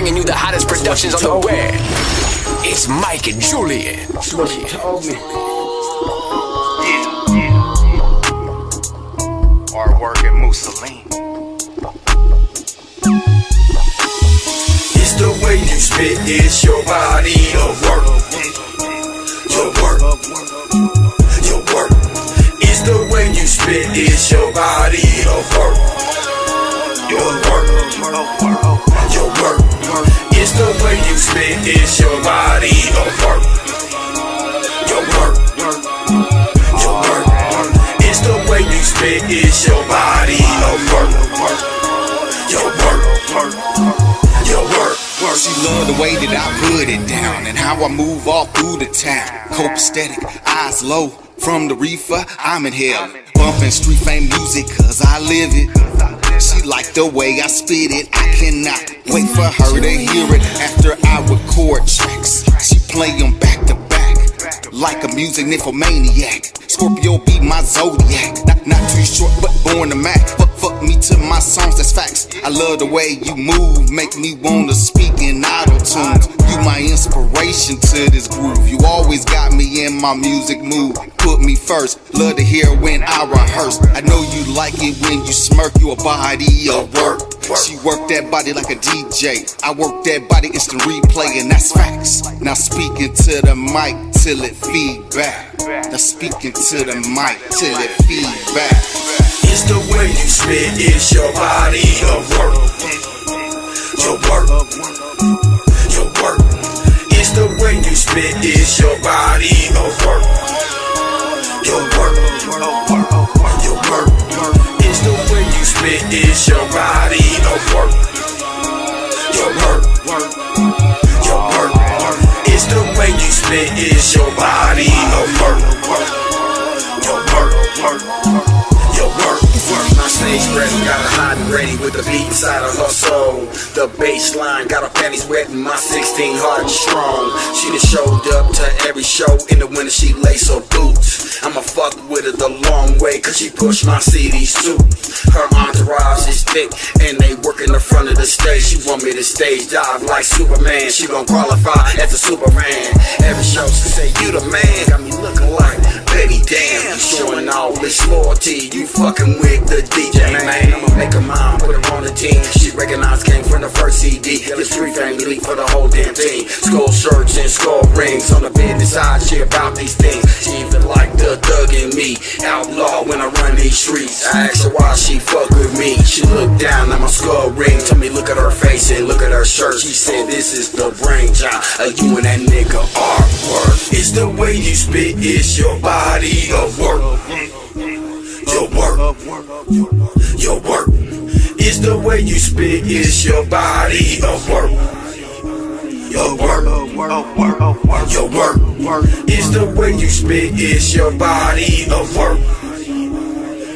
bringing you the hottest productions on the web. It's Mike and Julian. What she told me. Yeah, yeah. Hard work at Mussolini. It's the way you spit, it's your body of work. Your work. Your work. It's the way you spit, it's your body of work. Your work. Your work. It's the way you spit, it's your body of work. Your work. Your work. It's the way you spit, it's your body of work. Your work. Your work. Work She love the way that I put it down and how I move all through the town. Copacetic, eyes low. From the reefer, I'm in hell. Bumping street fame music, cause I live it. Like the way I spit it. I cannot wait for her to hear it after I record tracks. She play them back to back like a music nymphomaniac. Scorpio be my zodiac. Not, not too short, but born to Mac. To my songs, that's facts. I love the way you move, make me wanna speak in auto tunes. You my inspiration to this groove. You always got me in my music mood. Put me first, love to hear when I rehearse. I know you like it when you smirk, you a body of work. She work that body like a DJ. I work that body instant replay, and that's facts. Now speaking to the mic till it feedback. Now speaking to the mic till it feedback. It's the way you spit, it's your body of work. Your work. Your work. It's the way you spit, it's your body of work. Your work. Your work. It's the way you spit, it's your body of work. Your work. Your work. It's the way you spit, it's your body of work. Ready, got her hot and ready with the beat inside of her soul. The bass line got her panties wet and my 16 hard and strong. She done showed up to every show in the winter, she lace her boots. I'ma fuck with her the long way, cause she push my CDs too. Her entourage is thick and they work in the front of the stage. She want me to stage dive like Superman. She gon' qualify as a Superman. Every show she say, You the man, got me looking like Betty Damn. You showing all this loyalty, you fucking with Outlaw when I run these streets. I asked her why she fuck with me. She looked down at my skull ring. Told me look at her face and look at her shirt. She said this is the brainchild of you and that nigga artwork. It's the way you spit. It's your body of work. Your work. Your work. It's the way you spit. It's your body of work. Your work. Your work. It's the way you spit. It's your body of work.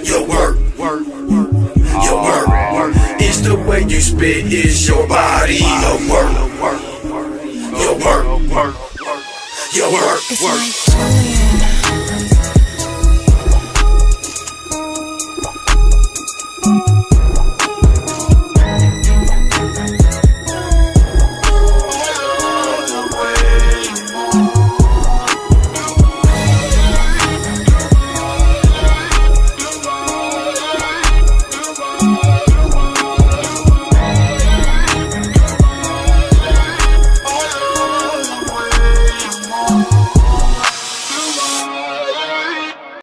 Your work. Your work. It's the way you spit. It's your body of work. Your work. Your work. It's Mike